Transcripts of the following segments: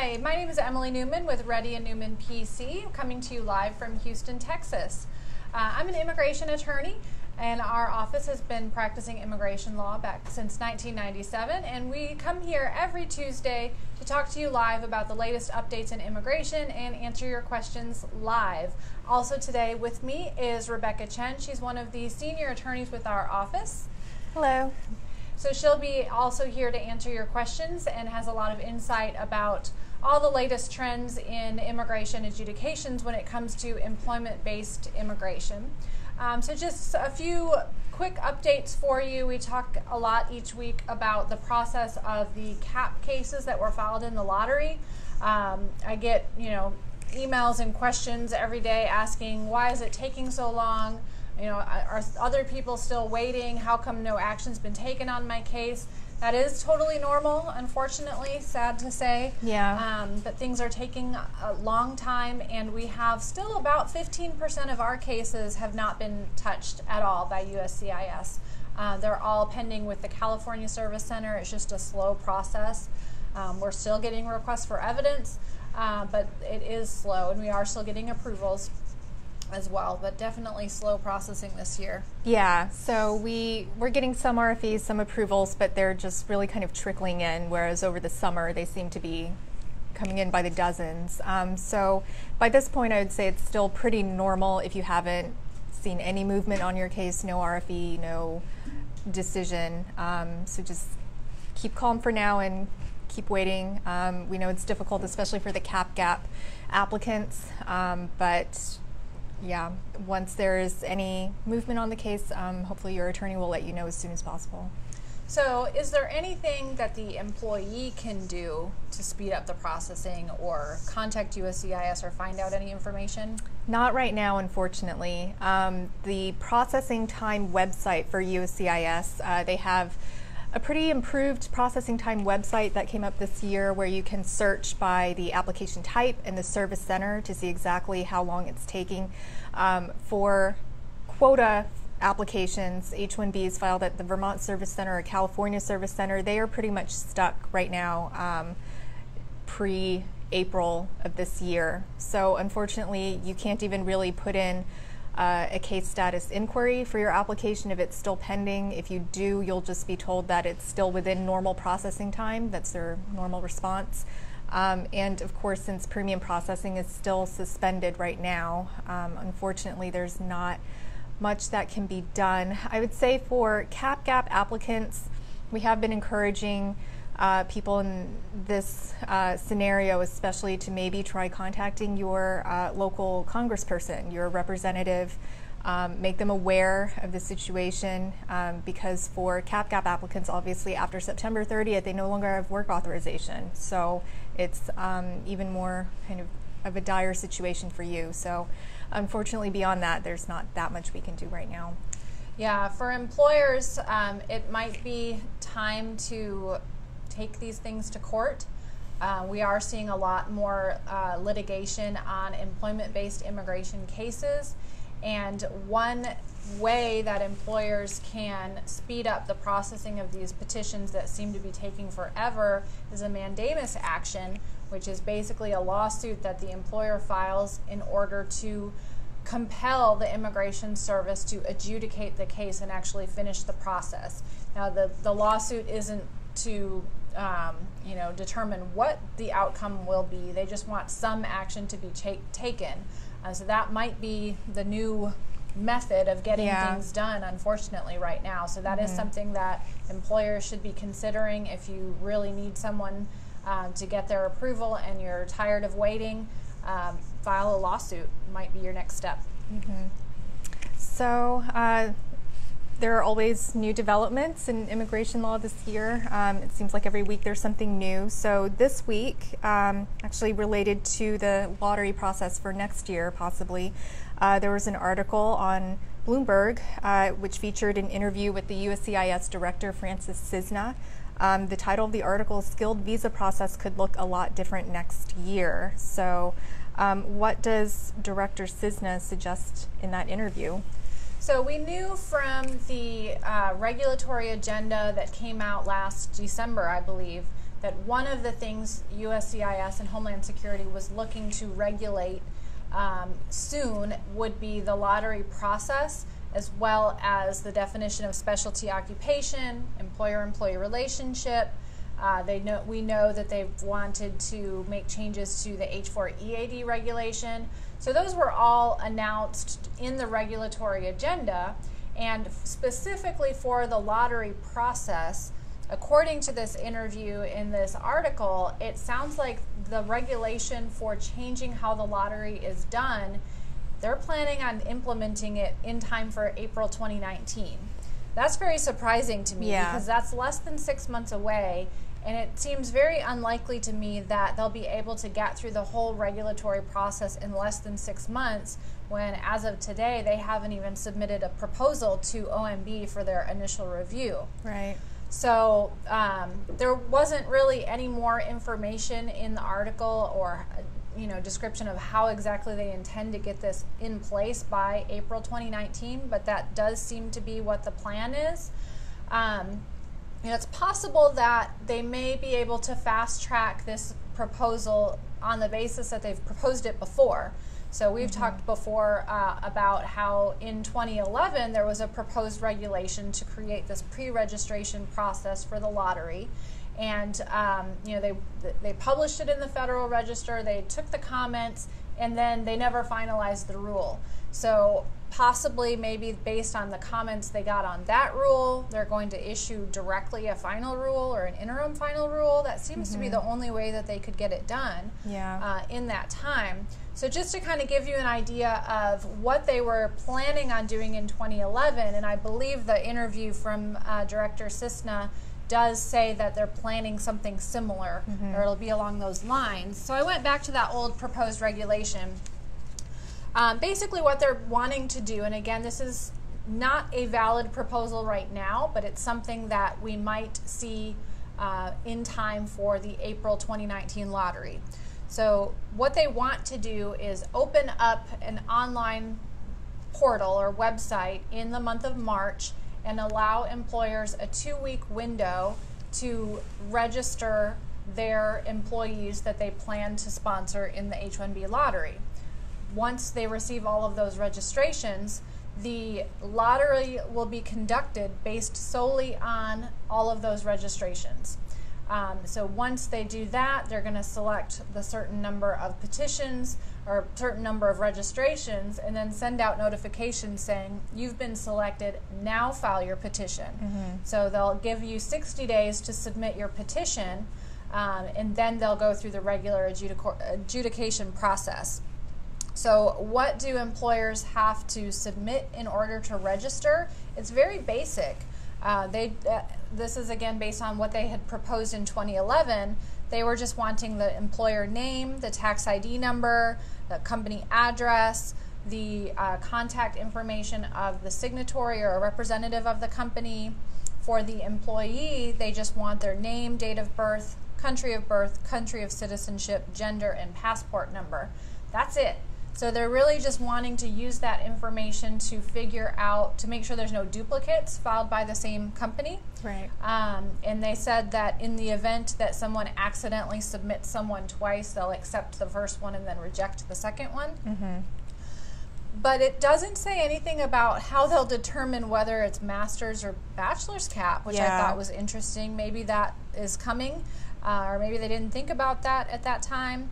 Hi, my name is Emily Neumann with Reddy and Neumann PC, coming to you live from Houston, Texas. Uh, I'm an immigration attorney, and our office has been practicing immigration law back since 1997. And we come here every Tuesday to talk to you live about the latest updates in immigration and answer your questions live. Also, today with me is Rebecca Chen. She's one of the senior attorneys with our office. Hello. So she'll be also here to answer your questions and has a lot of insight about all the latest trends in immigration adjudications when it comes to employment based immigration. Um, so, just a few quick updates for you. We talk a lot each week about the process of the cap cases that were filed in the lottery. Um, I get, you know, emails and questions every day asking why is it taking so long? You know, are other people still waiting? How come no action's been taken on my case? That is totally normal, unfortunately, sad to say. Yeah. Um, but things are taking a long time, and we have still about 15% of our cases have not been touched at all by USCIS. Uh, they're all pending with the California Service Center. It's just a slow process. Um, we're still getting requests for evidence, uh, but it is slow, and we are still getting approvals as well, but definitely slow processing this year. Yeah, so we we're getting some RFEs, some approvals, but they're just really kind of trickling in. Whereas over the summer, they seem to be coming in by the dozens. Um, so by this point, I would say it's still pretty normal if you haven't seen any movement on your case, no RFE, no decision. Um, so just keep calm for now and keep waiting. Um, we know it's difficult, especially for the cap gap applicants, um, but yeah, once there is any movement on the case, um, hopefully your attorney will let you know as soon as possible. So, is there anything that the employee can do to speed up the processing or contact USCIS or find out any information? Not right now, unfortunately. Um, the processing time website for USCIS, uh, they have a pretty improved processing time website that came up this year where you can search by the application type and the service center to see exactly how long it's taking. Um, for quota applications, H-1Bs filed at the Vermont Service Center or California Service Center, they are pretty much stuck right now um, pre April of this year. So unfortunately, you can't even really put in uh, a case status inquiry for your application if it's still pending. If you do, you'll just be told that it's still within normal processing time. That's their normal response. Um, and of course, since premium processing is still suspended right now, um, unfortunately, there's not much that can be done. I would say for cap gap applicants, we have been encouraging uh, people in this uh, scenario, especially to maybe try contacting your uh, local congressperson, your representative, um, make them aware of the situation um, because for cap gap applicants, obviously after September 30th, they no longer have work authorization. So it's um, even more kind of of a dire situation for you. So unfortunately, beyond that, there's not that much we can do right now. Yeah, for employers, um, it might be time to take these things to court. Uh, we are seeing a lot more uh, litigation on employment based immigration cases. And one way that employers can speed up the processing of these petitions that seem to be taking forever is a mandamus action, which is basically a lawsuit that the employer files in order to compel the immigration service to adjudicate the case and actually finish the process. Now, the, the lawsuit isn't to um, you know, determine what the outcome will be. They just want some action to be ta- taken. Uh, so that might be the new method of getting yeah. things done, unfortunately, right now. So that mm-hmm. is something that employers should be considering if you really need someone uh, to get their approval and you're tired of waiting. Um, file a lawsuit might be your next step. Mm-hmm. So, uh, there are always new developments in immigration law this year. Um, it seems like every week there's something new. So this week, um, actually related to the lottery process for next year, possibly, uh, there was an article on Bloomberg uh, which featured an interview with the USCIS director, Francis Cissna. Um, the title of the article, Skilled Visa Process Could Look a Lot Different Next Year. So, um, what does Director Cissna suggest in that interview? So we knew from the uh, regulatory agenda that came out last December, I believe, that one of the things USCIS and Homeland Security was looking to regulate um, soon would be the lottery process as well as the definition of specialty occupation, employer-employee relationship. Uh, they know we know that they've wanted to make changes to the H4 EAD regulation. So those were all announced in the regulatory agenda, and specifically for the lottery process. According to this interview in this article, it sounds like the regulation for changing how the lottery is done they're planning on implementing it in time for April 2019. That's very surprising to me Yeah. because that's less than six months away. And it seems very unlikely to me that they'll be able to get through the whole regulatory process in less than six months when, as of today, they haven't even submitted a proposal to OMB for their initial review. Right. So um, there wasn't really any more information in the article or you know description of how exactly they intend to get this in place by April 2019, but that does seem to be what the plan is. Um, you know, it's possible that they may be able to fast track this proposal on the basis that they've proposed it before. So we've talked before uh, about how in 2011 there was a proposed regulation to create this pre-registration process for the lottery, and um, you know they they published it in the Federal Register. They took the comments, and then they never finalized the rule. So possibly, maybe based on the comments they got on that rule, they're going to issue directly a final rule or an interim final rule. That seems to be the only way that they could get it done Yeah. uh, in that time. So, just to kind of give you an idea of what they were planning on doing in 2011, and I believe the interview from uh, Director Cissna does say that they're planning something similar, or it'll be along those lines. So, I went back to that old proposed regulation. Um, basically, what they're wanting to do, and again, this is not a valid proposal right now, but it's something that we might see uh, in time for the April 2019 lottery. So, what they want to do is open up an online portal or website in the month of March and allow employers a two week window to register their employees that they plan to sponsor in the H 1B lottery. Once they receive all of those registrations, the lottery will be conducted based solely on all of those registrations. Um, so once they do that, they're going to select the certain number of petitions or certain number of registrations and then send out notifications saying you've been selected now file your petition. So they'll give you 60 days to submit your petition um, and then they'll go through the regular adjudico- adjudication process so, what do employers have to submit in order to register? It's very basic. Uh, they uh, this is again based on what they had proposed in 2011. They were just wanting the employer name, the tax ID number, the company address, the uh, contact information of the signatory or a representative of the company. For the employee, they just want their name, date of birth, country of birth, country of citizenship, gender, and passport number. That's it. So they're really just wanting to use that information to figure out, to make sure there's no duplicates filed by the same company. Right. Um, and they said that in the event that someone accidentally submits someone twice, they'll accept the first one and then reject the second one. Mm-hmm. But it doesn't say anything about how they'll determine whether it's master's or bachelor's cap, which I thought was interesting. Maybe that is coming, uh, or maybe they didn't think about that at that time.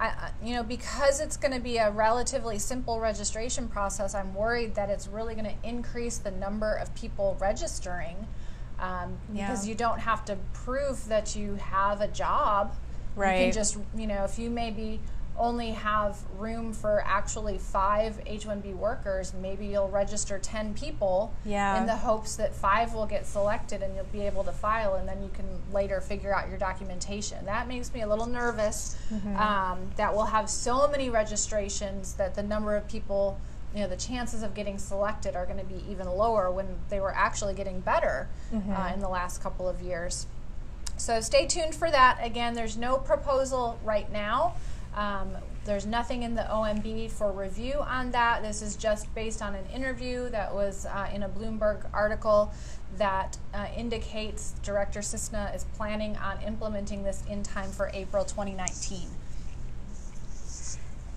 I, you know, because it's going to be a relatively simple registration process, I'm worried that it's really going to increase the number of people registering um, because you don't have to prove that you have a job. Right. You can just, you know, if you maybe only have room for actually five H-1B workers, maybe you'll register 10 people Yeah. in the hopes that five will get selected and you'll be able to file and then you can later figure out your documentation. That makes me a little nervous um, that we'll have so many registrations that the number of people, you know, the chances of getting selected are going to be even lower when they were actually getting better uh, in the last couple of years. So stay tuned for that. Again, there's no proposal right now. Um, there's nothing in the OMB for review on that. This is just based on an interview that was uh, in a Bloomberg article that uh, indicates Director Cissna is planning on implementing this in time for April 2019.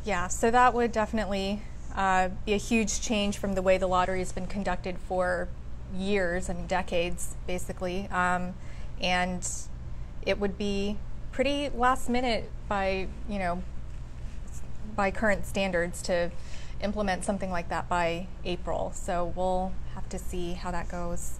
Yeah, so that would definitely uh, be a huge change from the way the lottery has been conducted for years, I mean decades, basically. Um, and it would be pretty last minute by you know by current standards to implement something like that by April. So we'll have to see how that goes.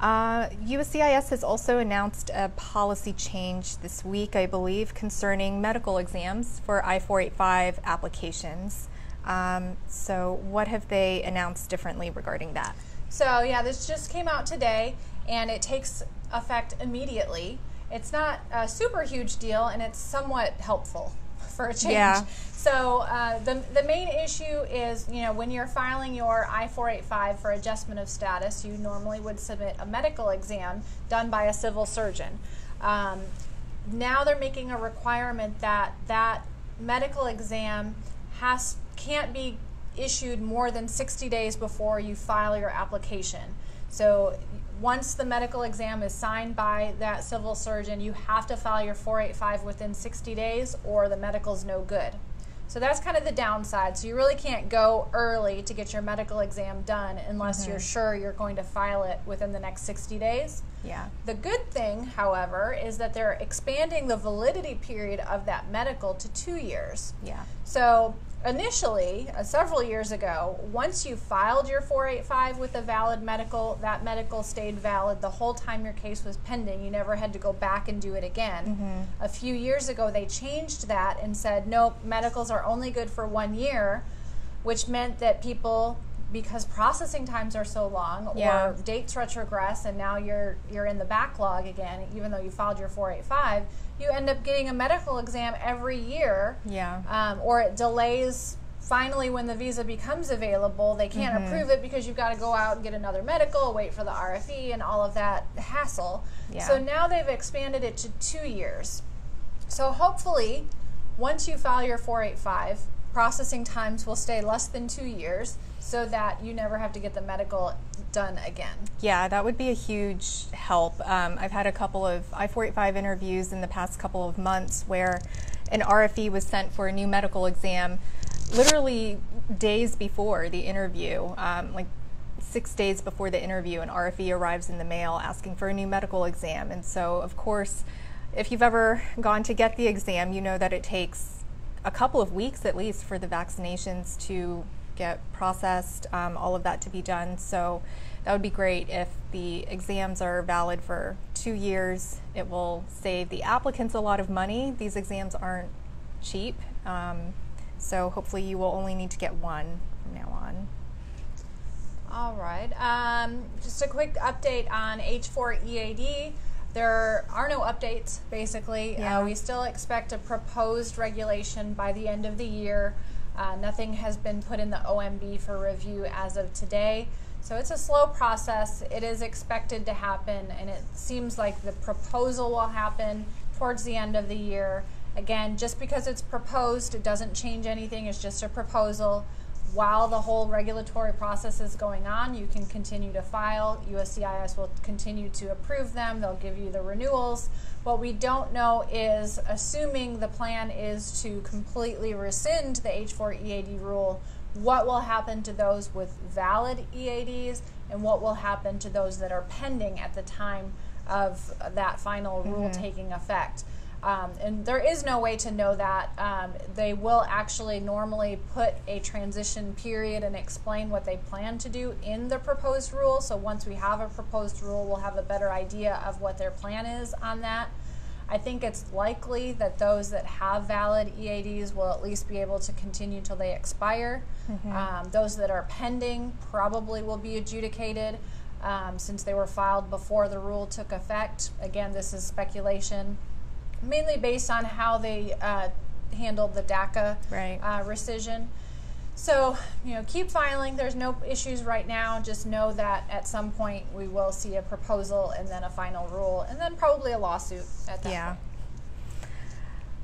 Uh, USCIS has also announced a policy change this week, I believe, concerning medical exams for I 485 applications. Um, so, what have they announced differently regarding that? So, yeah, this just came out today and it takes effect immediately. It's not a super huge deal and it's somewhat helpful for a change. Yeah. So uh, the, the main issue is, you know, when you're filing your I-485 for adjustment of status, you normally would submit a medical exam done by a civil surgeon. Um, now they're making a requirement that that medical exam has can't be issued more than 60 days before you file your application. So once the medical exam is signed by that civil surgeon, you have to file your 485 within 60 days or the medical's no good. So that's kind of the downside. So you really can't go early to get your medical exam done unless mm-hmm. you're sure you're going to file it within the next 60 days. Yeah. The good thing, however, is that they're expanding the validity period of that medical to two years. Yeah. So initially, uh, several years ago, once you filed your 485 with a valid medical, that medical stayed valid the whole time your case was pending. You never had to go back and do it again. Mm-hmm. A few years ago, they changed that and said, nope, medicals are only good for one year, which meant that people because processing times are so long yeah. or dates retrogress and now you're you're in the backlog again even though you filed your 485 you end up getting a medical exam every year yeah um, or it delays finally when the visa becomes available they can't mm-hmm. approve it because you've got to go out and get another medical wait for the rfe and all of that hassle yeah. so now they've expanded it to two years so hopefully once you file your 485 processing times will stay less than two years so that you never have to get the medical done again. Yeah, that would be a huge help. Um, I've had a couple of I 485 interviews in the past couple of months where an RFE was sent for a new medical exam literally days before the interview, um, like six days before the interview, an RFE arrives in the mail asking for a new medical exam. And so, of course, if you've ever gone to get the exam, you know that it takes a couple of weeks at least for the vaccinations to get processed, um, all of that to be done. So that would be great if the exams are valid for two years. It will save the applicants a lot of money. These exams aren't cheap. Um, so hopefully you will only need to get one from now on. All right. Um, just a quick update on H4 EAD. There are no updates, basically. Yeah. Uh, we still expect a proposed regulation by the end of the year. Uh, nothing has been put in the OMB for review as of today. So it's a slow process. It is expected to happen, and it seems like the proposal will happen towards the end of the year. Again, just because it's proposed, it doesn't change anything. It's just a proposal. While the whole regulatory process is going on, you can continue to file. USCIS will continue to approve them. They'll give you the renewals. What we don't know is, assuming the plan is to completely rescind the H4 EAD rule, what will happen to those with valid EADs and what will happen to those that are pending at the time of that final rule mm-hmm. taking effect. Um, and there is no way to know that. Um, they will actually normally put a transition period and explain what they plan to do in the proposed rule. So once we have a proposed rule, we'll have a better idea of what their plan is on that. I think it's likely that those that have valid EADs will at least be able to continue until they expire. Mm-hmm. Um, those that are pending probably will be adjudicated um, since they were filed before the rule took effect. Again, this is speculation mainly based on how they uh, handled the DACA right. uh, rescission. So, you know, keep filing. There's no issues right now. Just know that at some point we will see a proposal and then a final rule and then probably a lawsuit at that yeah. point.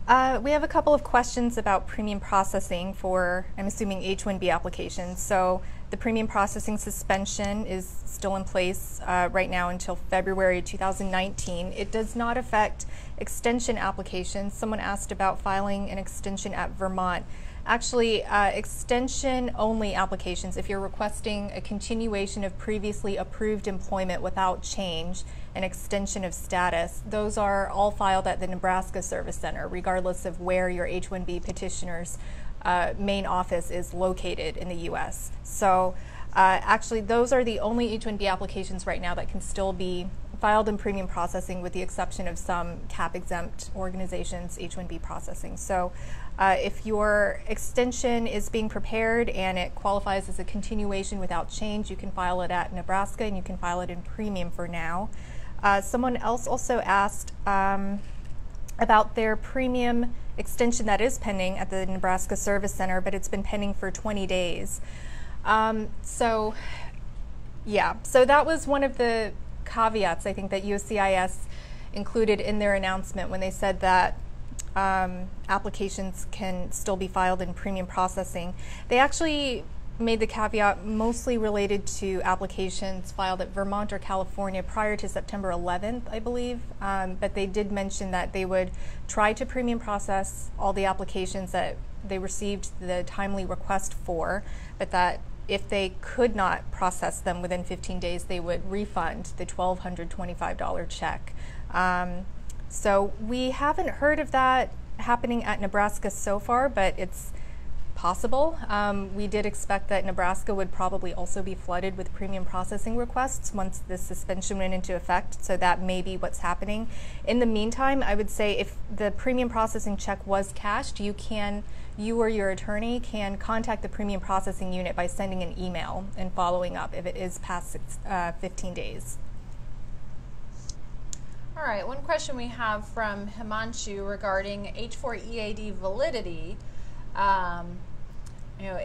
Uh, we have a couple of questions about premium processing for, I'm assuming, H-1B applications. So the premium processing suspension is still in place uh, right now until February 2019. It does not affect extension applications. Someone asked about filing an extension at Vermont. Actually, uh, extension only applications, if you're requesting a continuation of previously approved employment without change, an extension of status, those are all filed at the Nebraska Service Center, regardless of where your H 1B petitioner's uh, main office is located in the U.S. So, uh, actually, those are the only H 1B applications right now that can still be filed in premium processing, with the exception of some CAP exempt organizations' H 1B processing. So, uh, if your extension is being prepared and it qualifies as a continuation without change, you can file it at Nebraska and you can file it in premium for now. Uh, someone else also asked um, about their premium extension that is pending at the Nebraska Service Center, but it's been pending for 20 days. Um, so, yeah, so that was one of the caveats I think that USCIS included in their announcement when they said that um, applications can still be filed in premium processing. They actually made the caveat mostly related to applications filed at Vermont or California prior to September 11th, I believe. Um, but they did mention that they would try to premium process all the applications that they received the timely request for, but that if they could not process them within 15 days, they would refund the $1,225 check. Um, so we haven't heard of that happening at Nebraska so far, but it's possible. Um, we did expect that Nebraska would probably also be flooded with premium processing requests once this suspension went into effect, so that may be what's happening. In the meantime, I would say if the premium processing check was cashed, you can, you or your attorney can contact the premium processing unit by sending an email and following up if it is past six, uh, 15 days. All right, one question we have from Himanshu regarding H4 EAD validity. Um, you know,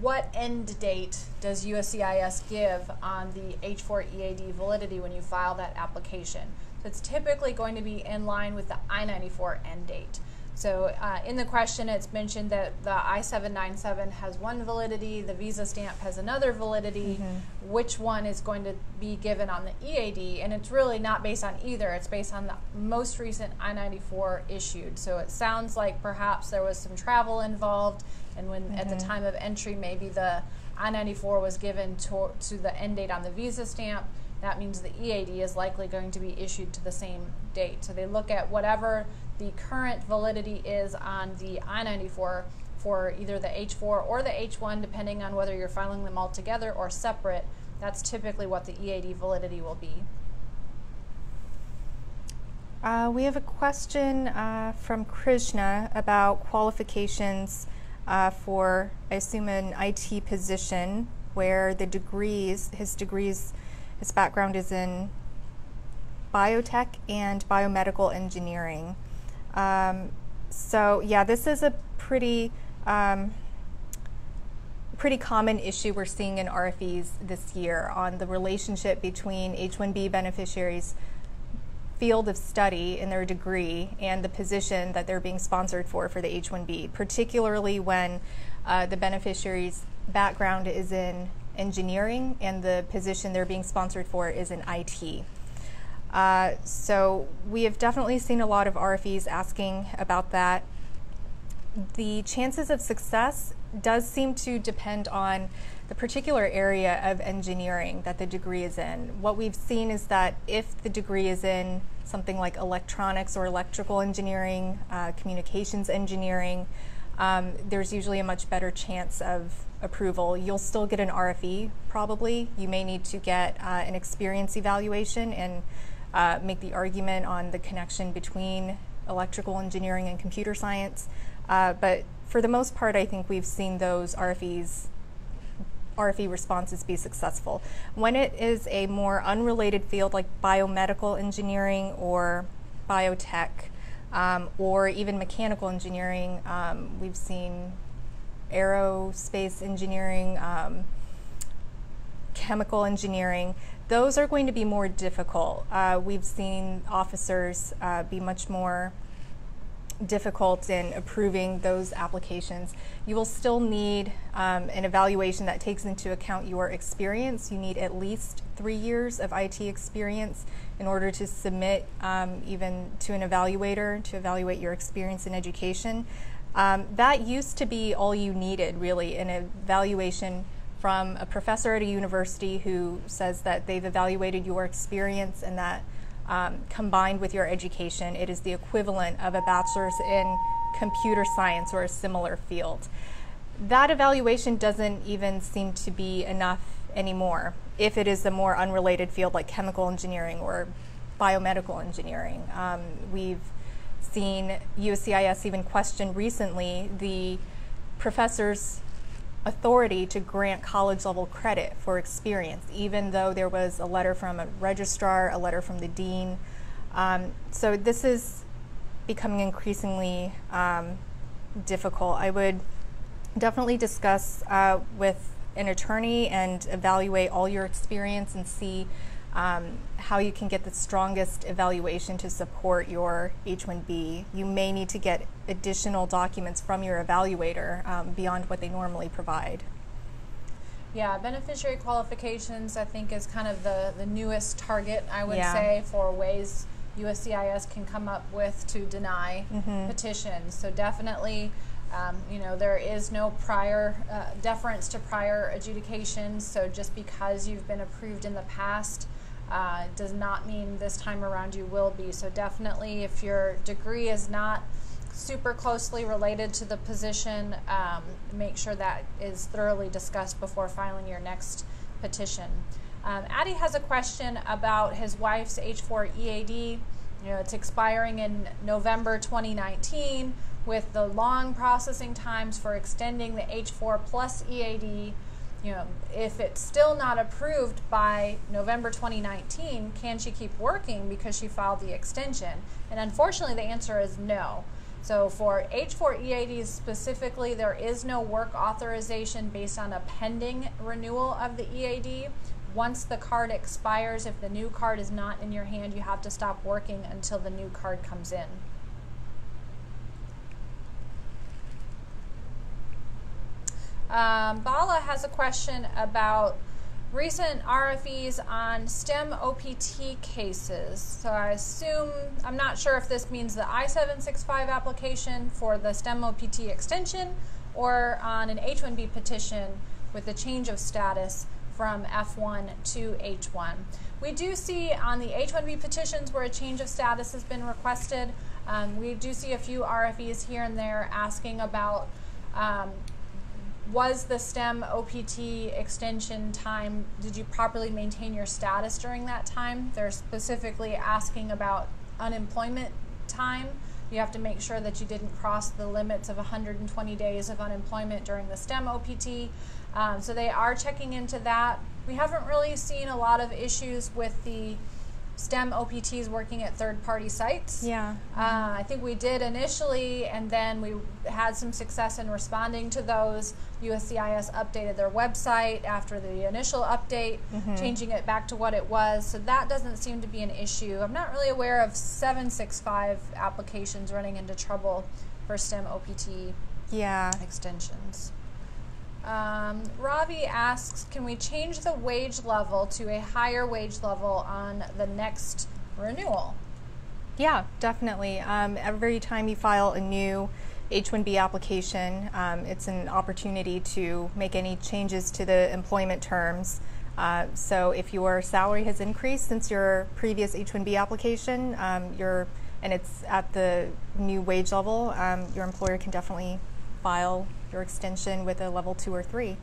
what end date does USCIS give on the H4 EAD validity when you file that application? So it's typically going to be in line with the I-94 end date. So uh, in the question, it's mentioned that the I-797 has one validity, the visa stamp has another validity. Mm-hmm. Which one is going to be given on the EAD? And it's really not based on either. It's based on the most recent I-94 issued. So it sounds like perhaps there was some travel involved, and when mm-hmm. at the mm-hmm. time of entry, maybe the I-94 was given to, to the end date on the visa stamp. That means the EAD is likely going to be issued to the same date. So they look at whatever the current validity is on the I-94 for either the H4 or the H1, depending on whether you're filing them all together or separate. That's typically what the EAD validity will be. Uh, we have a question uh, from Krishna about qualifications uh, for, I assume, an IT position where the degrees, his degrees, his background is in biotech and biomedical engineering. Um, so yeah, this is a pretty um, pretty common issue we're seeing in RFEs this year on the relationship between H-1B beneficiaries field of study in their degree and the position that they're being sponsored for for the H-1B, particularly when uh, the beneficiary's background is in engineering and the position they're being sponsored for is in IT. Uh, so we have definitely seen a lot of RFEs asking about that. The chances of success does seem to depend on the particular area of engineering that the degree is in. What we've seen is that if the degree is in something like electronics or electrical engineering, uh, communications engineering, um, there's usually a much better chance of approval. You'll still get an RFE probably. You may need to get uh, an experience evaluation and uh, make the argument on the connection between electrical engineering and computer science. Uh, but for the most part, I think we've seen those RFEs RFE responses be successful. When it is a more unrelated field like biomedical engineering or biotech um, or even mechanical engineering, um, we've seen aerospace engineering, um, chemical engineering, those are going to be more difficult. Uh, we've seen officers uh, be much more difficult in approving those applications. You will still need um, an evaluation that takes into account your experience. You need at least three years of IT experience in order to submit um, even to an evaluator to evaluate your experience in education. Um, that used to be all you needed, really, in an evaluation from a professor at a university who says that they've evaluated your experience and that um, combined with your education, it is the equivalent of a bachelor's in computer science or a similar field. That evaluation doesn't even seem to be enough anymore if it is a more unrelated field like chemical engineering or biomedical engineering. Um, we've seen USCIS even question recently the professor's authority to grant college level credit for experience, even though there was a letter from a registrar, a letter from the dean. Um, so this is becoming increasingly um, difficult. I would definitely discuss uh, with an attorney and evaluate all your experience and see um, how you can get the strongest evaluation to support your H-1B. You may need to get additional documents from your evaluator um, beyond what they normally provide. Yeah, beneficiary qualifications I think is kind of the, the newest target, I would Yeah. say, for ways USCIS can come up with to deny Mhm. petitions. So definitely, um, you know, there is no prior uh, deference to prior adjudications. So just because you've been approved in the past uh, does not mean this time around you will be. So definitely, if your degree is not super closely related to the position, um, make sure that is thoroughly discussed before filing your next petition. Um, has a question about his wife's H4 EAD. You know, it's expiring in November 2019 with the long processing times for extending the H4 plus EAD. You know, if it's still not approved by November 2019, can she keep working because she filed the extension? And unfortunately, the answer is no. So for H4 EADs specifically, there is no work authorization based on a pending renewal of the EAD. Once the card expires, if the new card is not in your hand, you have to stop working until the new card comes in. Um, Bala has a question about recent RFEs on STEM OPT cases. So I assume, I'm not sure if this means the I-765 application for the STEM OPT extension or on an H-1B petition with the change of status from F1 to H1. We do see on the H-1B petitions where a change of status has been requested, um, we do see a few RFEs here and there asking about um, was the STEM OPT extension time, did you properly maintain your status during that time? They're specifically asking about unemployment time. You have to make sure that you didn't cross the limits of 120 days of unemployment during the STEM OPT. Um, so they are checking into that. We haven't really seen a lot of issues with the STEM OPTs working at third party sites. Yeah. Uh, I think we did initially, and then we had some success in responding to those. USCIS updated their website after the initial update, Mhm. changing it back to what it was. So that doesn't seem to be an issue. I'm not really aware of 765 applications running into trouble for STEM OPT Yeah. extensions. Um, Ravi asks, can we change the wage level to a higher wage level on the next renewal? Yeah, definitely. Um, every time you file a new H-1B application, um, it's an opportunity to make any changes to the employment terms. Uh, so if your salary has increased since your previous H-1B application, um, your and it's at the new wage level, um, your employer can definitely file your extension with a level two or three.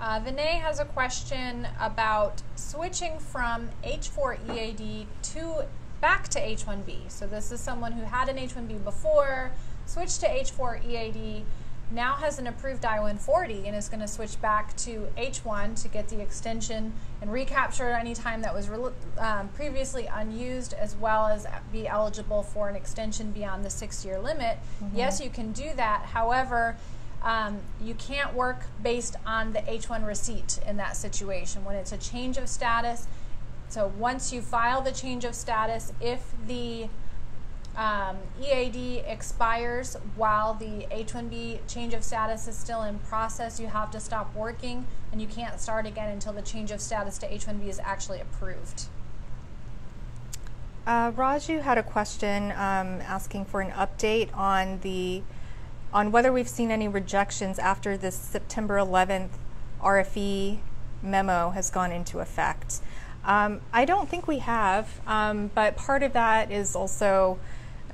Uh, Vinay has a question about switching from H4 EAD to back to H1B. So this is someone who had an H1B before, switched to H4 EAD, now has an approved I-140 and is going to switch back to H1 to get the extension and recapture any time that was um, previously unused, as well as be eligible for an extension beyond the six-year limit. Yes, you can do that. However, um, you can't work based on the H1 receipt in that situation. When it's a change of status, so once you file the change of status, if the um, EAD expires while the H-1B change of status is still in process, you have to stop working and you can't start again until the change of status to H-1B is actually approved. Uh, Raju had a question um, asking for an update on the on whether we've seen any rejections after this September 11th RFE memo has gone into effect. Um, I don't think we have, um, but part of that is also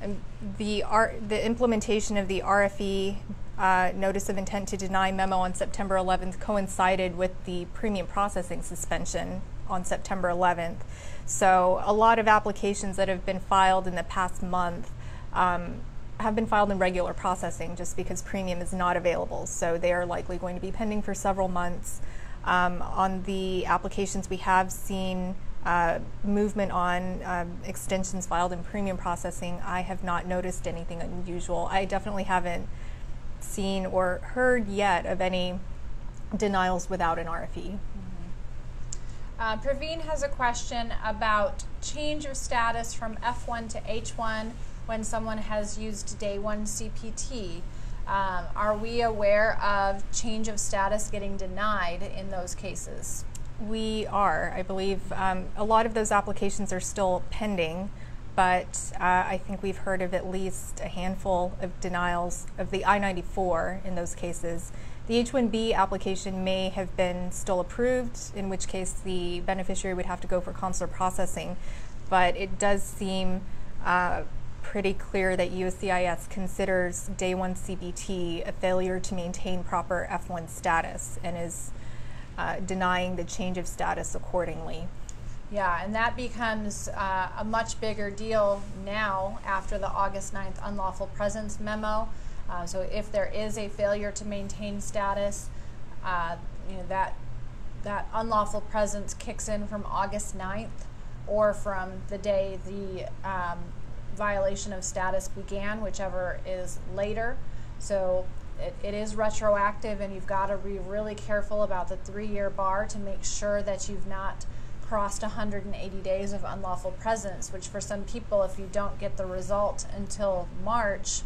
um, the, R- the implementation of the RFE uh, notice of intent to deny memo on September 11th coincided with the premium processing suspension on September 11th. So a lot of applications that have been filed in the past month um, have been filed in regular processing just because premium is not available. So they are likely going to be pending for several months. Um, on the applications, we have seen uh, movement on um, extensions filed in premium processing. I have not noticed anything unusual. I definitely haven't seen or heard yet of any denials without an RFE. Mm-hmm. Uh, Praveen has a question about change of status from F1 to H1 when someone has used day one CPT. Um, are we aware of change of status getting denied in those cases? We are. I believe um, a lot of those applications are still pending, but uh, I think we've heard of at least a handful of denials of the I 94 in those cases. The H 1B application may have been still approved, in which case the beneficiary would have to go for consular processing, but it does seem uh, pretty clear that USCIS considers day one CPT a failure to maintain proper F1 status and is uh, denying the change of status accordingly. Yeah, and that becomes uh, a much bigger deal now after the August 9th unlawful presence memo. Uh, so if there is a failure to maintain status, uh, you know that that unlawful presence kicks in from August 9th or from the day the um, violation of status began, whichever is later. So it, it is retroactive, and you've got to be really careful about the three year bar to make sure that you've not crossed 180 days of unlawful presence, which for some people, if you don't get the result until March,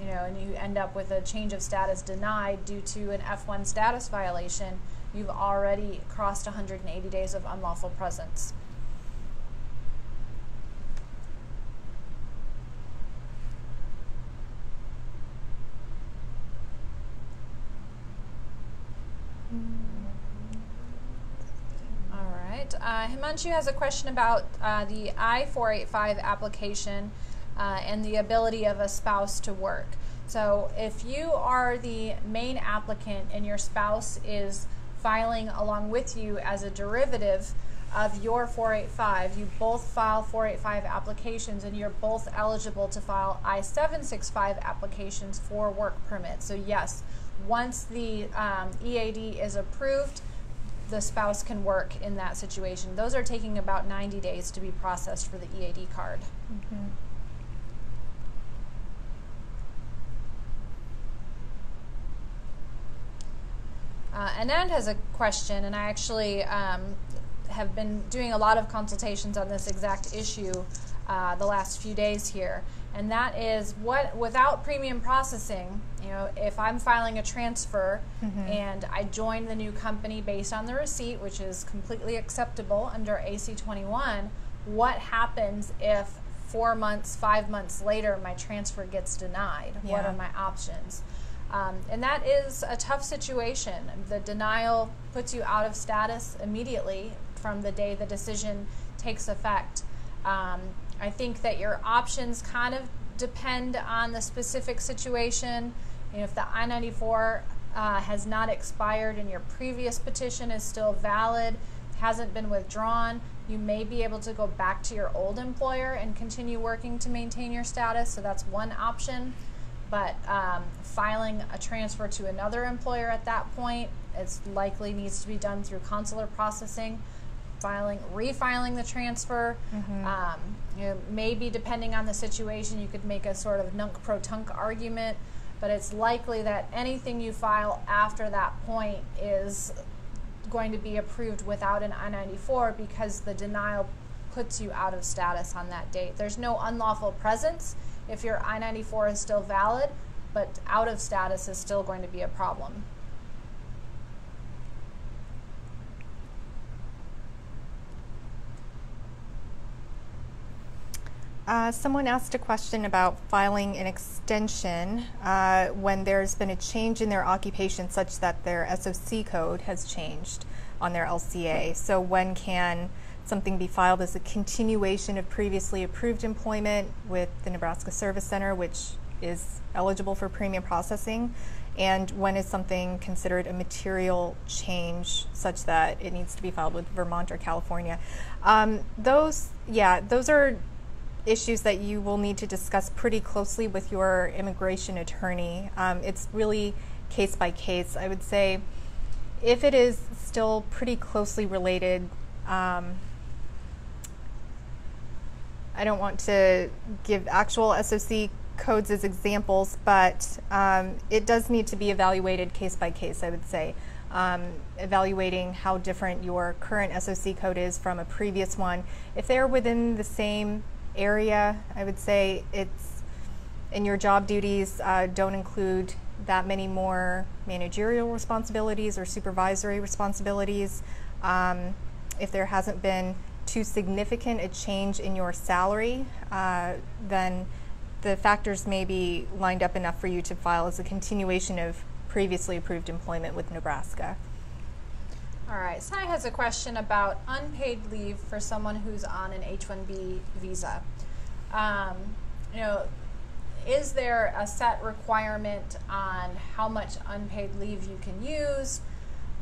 you know, and you end up with a change of status denied due to an F1 status violation, you've already crossed 180 days of unlawful presence. All right. Uh, Himanshu has a question about uh, the I-485 application uh, and the ability of a spouse to work. So if you are the main applicant and your spouse is filing along with you as a derivative of your 485, you both file 485 applications and you're both eligible to file I-765 applications for work permits. So yes, once the um, EAD is approved, the spouse can work in that situation. Those are taking about 90 days to be processed for the EAD card. Mm-hmm. Uh, Anand has a question, and I actually um, have been doing a lot of consultations on this exact issue uh, the last few days here and that is what without premium processing you know if i'm filing a transfer mm-hmm. and i join the new company based on the receipt which is completely acceptable under ac21 what happens if four months five months later my transfer gets denied yeah. what are my options um, and that is a tough situation the denial puts you out of status immediately from the day the decision takes effect um, I think that your options kind of depend on the specific situation. You know, if the I 94 uh, has not expired and your previous petition is still valid, hasn't been withdrawn, you may be able to go back to your old employer and continue working to maintain your status. So that's one option. But um, filing a transfer to another employer at that point, it's likely needs to be done through consular processing filing, refiling the transfer. Mm-hmm. Um, you know, maybe depending on the situation, you could make a sort of nunc pro tunc argument, but it's likely that anything you file after that point is going to be approved without an I 94 because the denial puts you out of status on that date. There's no unlawful presence if your I 94 is still valid, but out of status is still going to be a problem. Uh, someone asked a question about filing an extension uh, when there's been a change in their occupation such that their SOC code has changed on their LCA. So, when can something be filed as a continuation of previously approved employment with the Nebraska Service Center, which is eligible for premium processing? And when is something considered a material change such that it needs to be filed with Vermont or California? Um, those, yeah, those are issues that you will need to discuss pretty closely with your immigration attorney. Um, it's really case by case. I would say if it is still pretty closely related, um, I don't want to give actual SOC codes as examples, but um, it does need to be evaluated case by case, I would say. Um, evaluating how different your current SOC code is from a previous one. If they're within the same area. I would say it's in your job duties uh, don't include that many more managerial responsibilities or supervisory responsibilities. Um, if there hasn't been too significant a change in your salary, uh, then the factors may be lined up enough for you to file as a continuation of previously approved employment with Nebraska. All right, Sai has a question about unpaid leave for someone who's on an H-1B visa. Um, you know, is there a set requirement on how much unpaid leave you can use?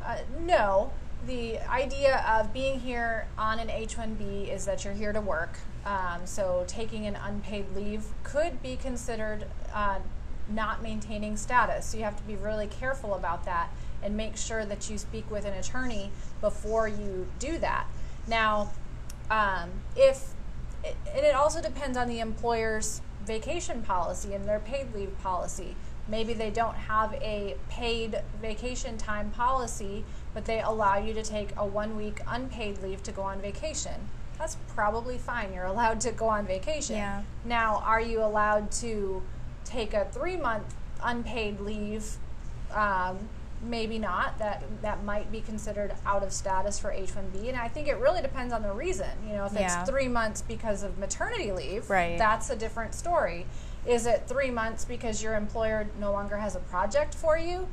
Uh, no. The idea of being here on an H-1B is that you're here to work. Um, so taking an unpaid leave could be considered uh, not maintaining status. So you have to be really careful about that and make sure that you speak with an attorney before you do that. Now, um, if and it also depends on the employer's vacation policy and their paid leave policy. Maybe they don't have a paid vacation time policy, but they allow you to take a one week unpaid leave to go on vacation. That's probably fine. You're allowed to go on vacation. Yeah. Now, are you allowed to take a three month unpaid leave um, maybe not that that might be considered out of status for H1B and I think it really depends on the reason you know if yeah. it's 3 months because of maternity leave right. that's a different story is it 3 months because your employer no longer has a project for you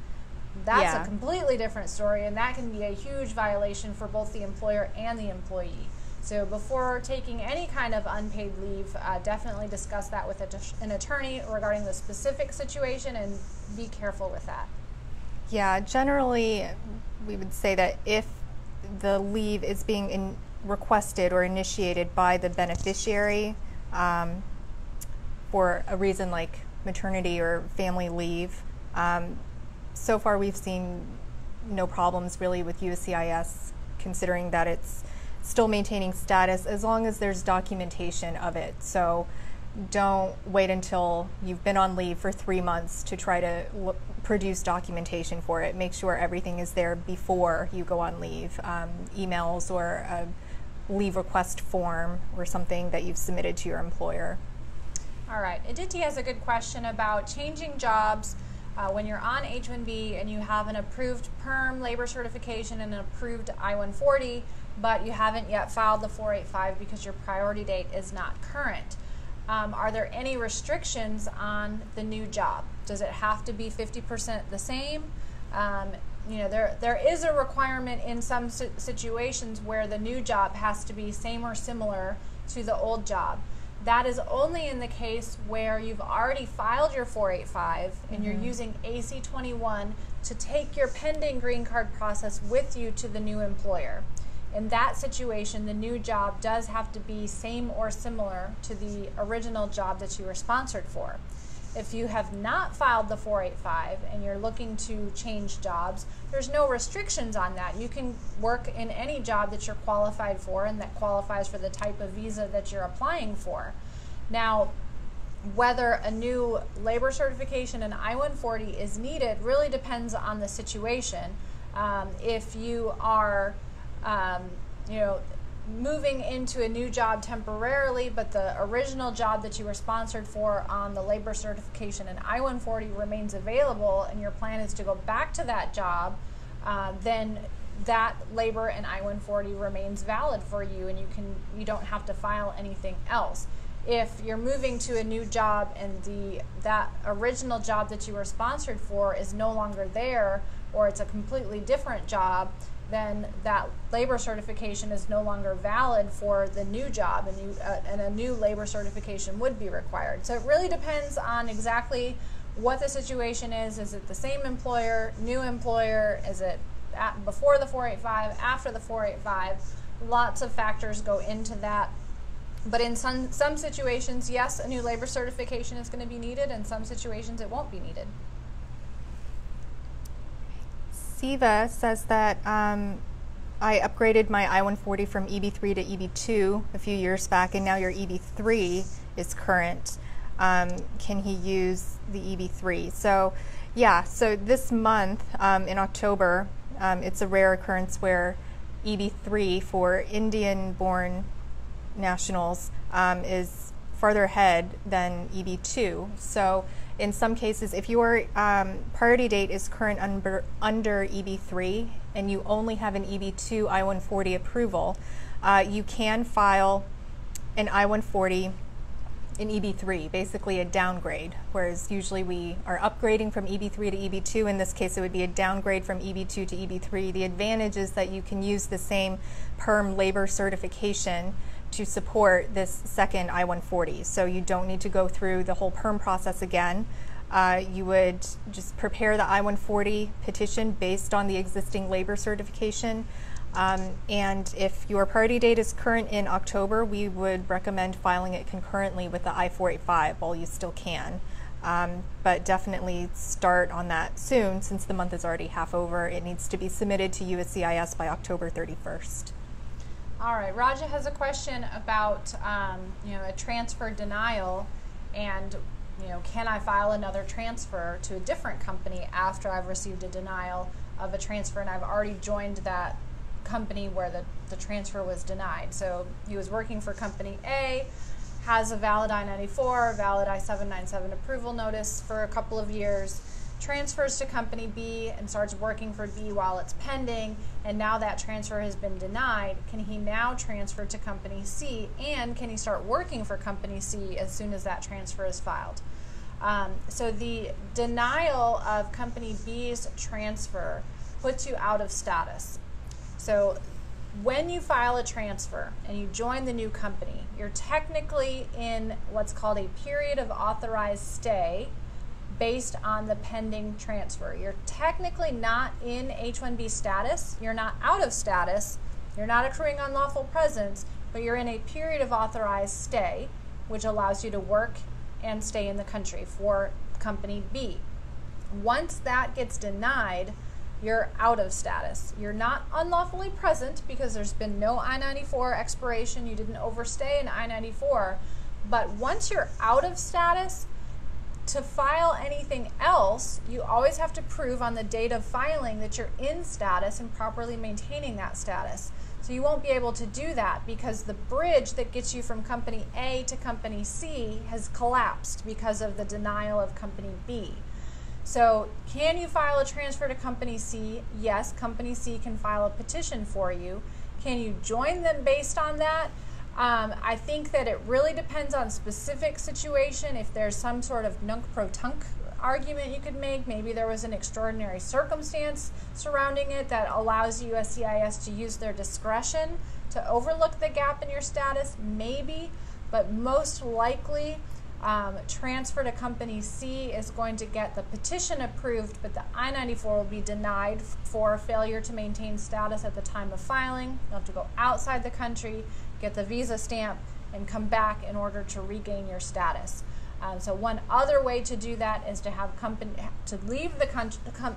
that's yeah. a completely different story and that can be a huge violation for both the employer and the employee so before taking any kind of unpaid leave, uh, definitely discuss that with an attorney regarding the specific situation and be careful with that. Yeah, generally, we would say that if the leave is being in, requested or initiated by the beneficiary um, for a reason like maternity or family leave, um, so far we've seen no problems really with USCIS, considering that it's still maintaining status as long as there's documentation of it. So don't wait until you've been on leave for three months to try to l- produce documentation for it. Make sure everything is there before you go on leave. Um, emails or a leave request form or something that you've submitted to your employer. All right. Aditi has a good question about changing jobs. Uh, when you're on H-1B and you have an approved PERM labor certification and an approved I-140, but you haven't yet filed the 485 because your priority date is not current. Um, are there any restrictions on the new job? Does it have to be 50% the same? Um, you know, there there is a requirement in some situations where the new job has to be same or similar to the old job. That is only in the case where you've already filed your 485 and mm-hmm. you're using AC21 to take your pending green card process with you to the new employer in that situation, the new job does have to be same or similar to the original job that you were sponsored for. If you have not filed the 485 and you're looking to change jobs, there's no restrictions on that. You can work in any job that you're qualified for and that qualifies for the type of visa that you're applying for. Now, whether a new labor certification and I 140 is needed really depends on the situation. Um, if you are um, you know, moving into a new job temporarily, but the original job that you were sponsored for on the labor certification and I 140 remains available, and your plan is to go back to that job, uh, then that labor and I 140 remains valid for you, and you can you don't have to file anything else. If you're moving to a new job and the that original job that you were sponsored for is no longer there, or it's a completely different job, then that labor certification is no longer valid for the new job, and, you, uh, and a new labor certification would be required. So it really depends on exactly what the situation is. Is it the same employer, new employer? Is it at, before the 485, after the 485? Lots of factors go into that. But in some, some situations, yes, a new labor certification is going to be needed, and some situations it won't be needed. Siva says that um, I upgraded my I-140 from EB3 to EB2 a few years back, and now your EB3 is current. Um, can he use the EB3? So, yeah, so this month um, in October, um, it's a rare occurrence where EB3 for Indian born nationals um, is farther ahead than EB2. So, in some cases, if your um, priority date is current under, under EB3 and you only have an EB2 I-140 approval, uh, you can file an I-140 in EB3, basically a downgrade, whereas usually we are upgrading from EB3 to EB2. In this case, it would be a downgrade from EB2 to EB3. The advantage is that you can use the same PERM labor certification to support this second I-140. So you don't need to go through the whole PERM process again. Uh, you would just prepare the I-140 petition based on the existing labor certification. Um, and if your priority date is current in October, we would recommend filing it concurrently with the I-485 while you still can. Um, but definitely start on that soon since the month is already half over. It needs to be submitted to USCIS by October 31st. All right, Raja has a question about um, you know a transfer denial, and you know can I file another transfer to a different company after I've received a denial of a transfer and I've already joined that company where the, the transfer was denied. So he was working for company A, has a valid I-94, valid I-797 approval notice for a couple of years transfers to company B and starts working for B while it's pending, and now that transfer has been denied, can he now transfer to company C and can he start working for company C as soon as that transfer is filed? Um, so the denial of company B's transfer puts you out of status. So when you file a transfer and you join the new company, you're technically in what's called a period of authorized stay based on the pending transfer. You're technically not in H 1B status, you're not out of status, you're not accruing unlawful presence, but you're in a period of authorized stay, which allows you to work and stay in the country for company B. Once that gets denied, you're out of status. You're not unlawfully present because there's been no I 94 expiration, you didn't overstay an I 94. But once you're out of status, to file anything else, you always have to prove on the date of filing that you're in status and properly maintaining that status. So you won't be able to do that because the bridge that gets you from company A to company C has collapsed because of the denial of company B. So, can you file a transfer to company C? Yes, company C can file a petition for you. Can you join them based on that? Um, I think that it really depends on specific situation. If there's some sort of nunc pro tunc argument you could make, maybe there was an extraordinary circumstance surrounding it that allows USCIS to use their discretion to overlook the gap in your status, maybe, but most likely um, transfer to company C is going to get the petition approved, but the I 94 will be denied for failure to maintain status at the time of filing. You'll have to go outside the country get the visa stamp, and come back in order to regain your status. Um, so one other way to do that is to have company to leave the country. Com-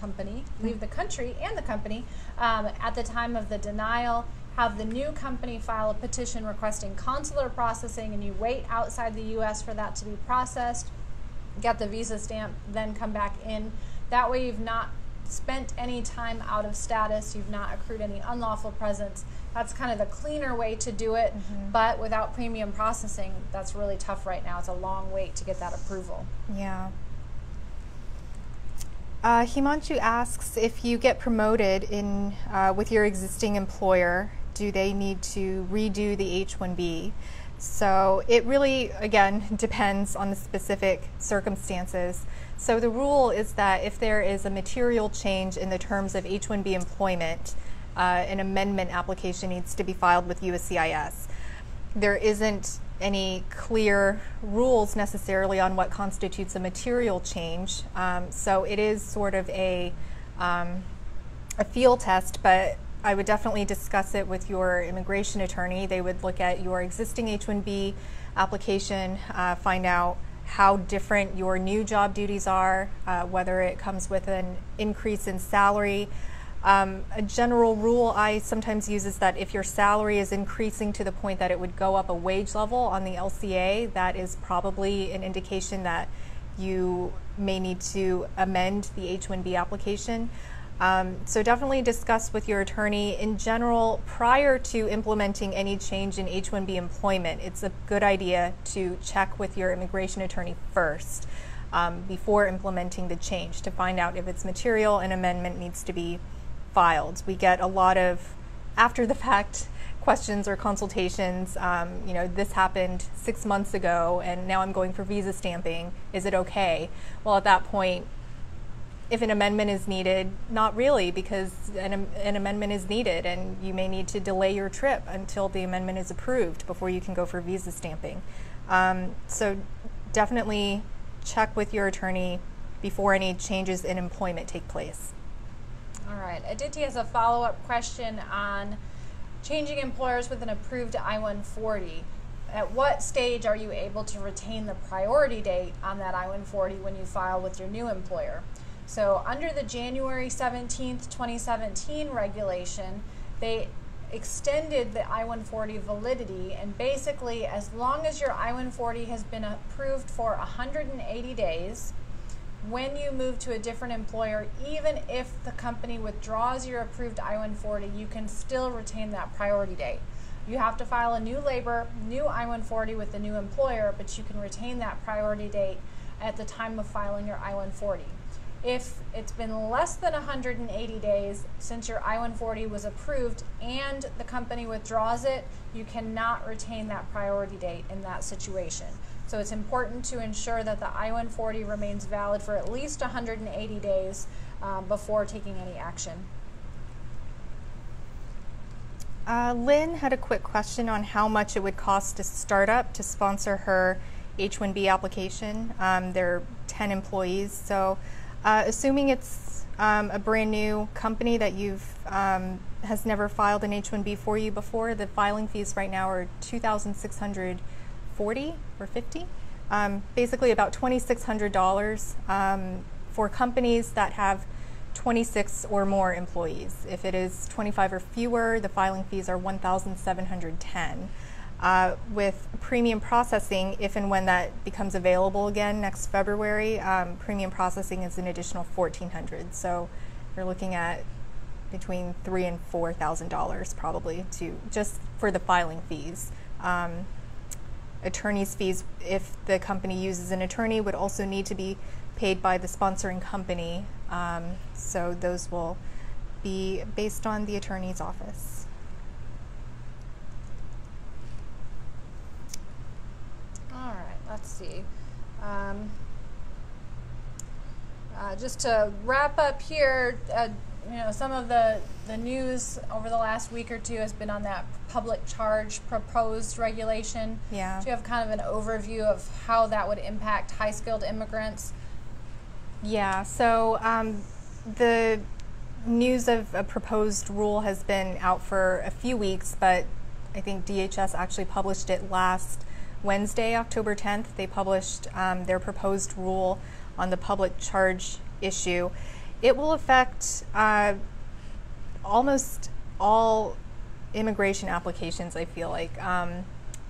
company leave the country and the company um, at the time of the denial have the new company file a petition requesting consular processing and you wait outside the US for that to be processed get the visa stamp then come back in that way you've not spent any time out of status you've not accrued any unlawful presence That's kind of the cleaner way to do it, but without premium processing, that's really tough right now. It's a long wait to get that approval. Yeah. Uh, Himanshu asks if you get promoted in uh, with your existing employer, do they need to redo the H-1B? So it really, again, depends on the specific circumstances. So the rule is that if there is a material change in the terms of H-1B employment, uh, an amendment application needs to be filed with USCIS. There isn't any clear rules necessarily on what constitutes a material change. Um, so it is sort of a, um, a field test, but I would definitely discuss it with your immigration attorney. They would look at your existing H 1B application, uh, find out how different your new job duties are, uh, whether it comes with an increase in salary. Um, a general rule I sometimes use is that if your salary is increasing to the point that it would go up a wage level on the LCA, that is probably an indication that you may need to amend the H 1B application. Um, so definitely discuss with your attorney. In general, prior to implementing any change in H-1B employment, it's a good idea to check with your immigration attorney first um, before implementing the change to find out if it's material and amendment needs to be filed. We get a lot of after the fact questions or consultations. Um, you know, this happened six months ago, and now I'm going for visa stamping. Is it okay? Well, at that point, if an amendment is needed, not really, because an, an, amendment is needed, and you may need to delay your trip until the amendment is approved before you can go for visa stamping. Um, so definitely check with your attorney before any changes in employment take place. All right. Aditi has a follow up question on changing employers with an approved I 140. At what stage are you able to retain the priority date on that I 140 when you file with your new employer? So under the January 17th, 2017 regulation, they extended the I-140 validity and basically as long as your I-140 has been approved for 180 days, when you move to a different employer, even if the company withdraws your approved I-140, you can still retain that priority date. You have to file a new labor, new I-140 with the new employer, but you can retain that priority date at the time of filing your I-140. If it's been less than 180 days since your I-140 was approved and the company withdraws it, you cannot retain that priority date in that situation. So it's important to ensure that the I-140 remains valid for at least 180 days um, before taking any action. Uh, Lynn had a quick question on how much it would cost to start up to sponsor her H-1B application. Um, there are 10 employees, so uh, assuming it's um, a brand new company that you've um, has never filed an H-1B for you before, the filing fees right now are 2,640 or 50. Um, basically, about $2,600 um, for companies that have 26 or more employees. If it is 25 or fewer, the filing fees are 1,710. Uh, with premium processing, if and when that becomes available again next February, um, premium processing is an additional 1400 So you're looking at between three and four thousand dollars probably to just for the filing fees. Um, attorney's fees, if the company uses an attorney, would also need to be paid by the sponsoring company. Um, so those will be based on the attorney's office. All right, let's see. Um, uh, just to wrap up here, uh, you know, some of the, the news over the last week or two has been on that public charge proposed regulation. Yeah. Do you have kind of an overview of how that would impact high skilled immigrants? Yeah, so um, the news of a proposed rule has been out for a few weeks, but I think DHS actually published it last Wednesday, October 10th, they published um, their proposed rule on the public charge issue. It will affect uh, almost all immigration applications, I feel like. Um,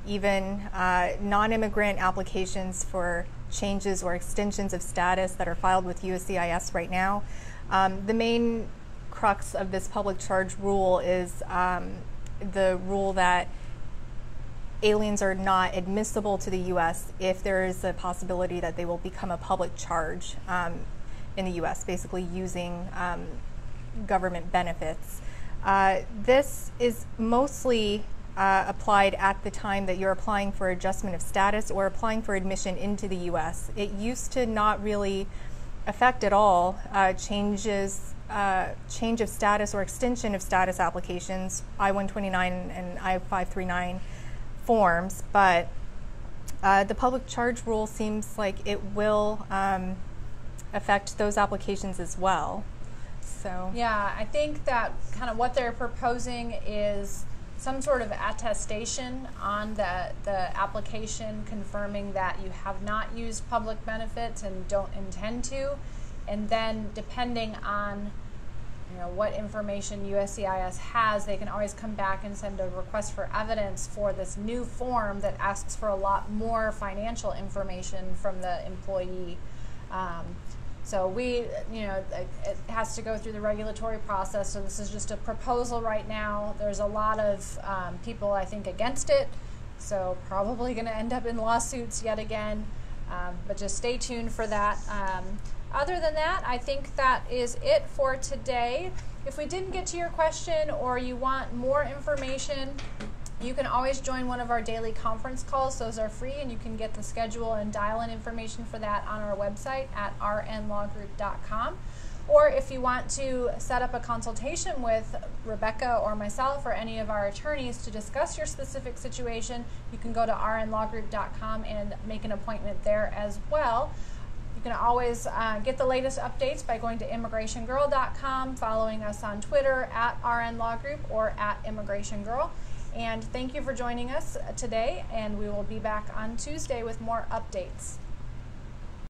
even uh, non immigrant applications for changes or extensions of status that are filed with USCIS right now. Um, the main crux of this public charge rule is um, the rule that aliens are not admissible to the U.S. if there is a possibility that they will become a public charge um, in the U.S., basically using um, government benefits. Uh, this is mostly uh, applied at the time that you're applying for adjustment of status or applying for admission into the U.S. It used to not really affect at all uh, changes, uh, change of status or extension of status applications, I-129 and I-539 forms, but uh, the public charge rule seems like it will um, affect those applications as well. So Yeah, I think that kind of what they're proposing is some sort of attestation on the, the application confirming that you have not used public benefits and don't intend to. And then depending on you know what information USCIS has, they can always come back and send a request for evidence for this new form that asks for a lot more financial information from the employee. Um, so we, you know, it has to go through the regulatory process. So this is just a proposal right now. There's a lot of um, people, I think, against it. So probably going to end up in lawsuits yet again. Um, but just stay tuned for that. Um, other than that, I think that is it for today. If we didn't get to your question or you want more information, you can always join one of our daily conference calls. Those are free, and you can get the schedule and dial in information for that on our website at rnlawgroup.com. Or if you want to set up a consultation with Rebecca or myself or any of our attorneys to discuss your specific situation, you can go to rnlawgroup.com and make an appointment there as well. You can always uh, get the latest updates by going to immigrationgirl.com, following us on Twitter at rnlawgroup or at immigrationgirl. And thank you for joining us today, and we will be back on Tuesday with more updates.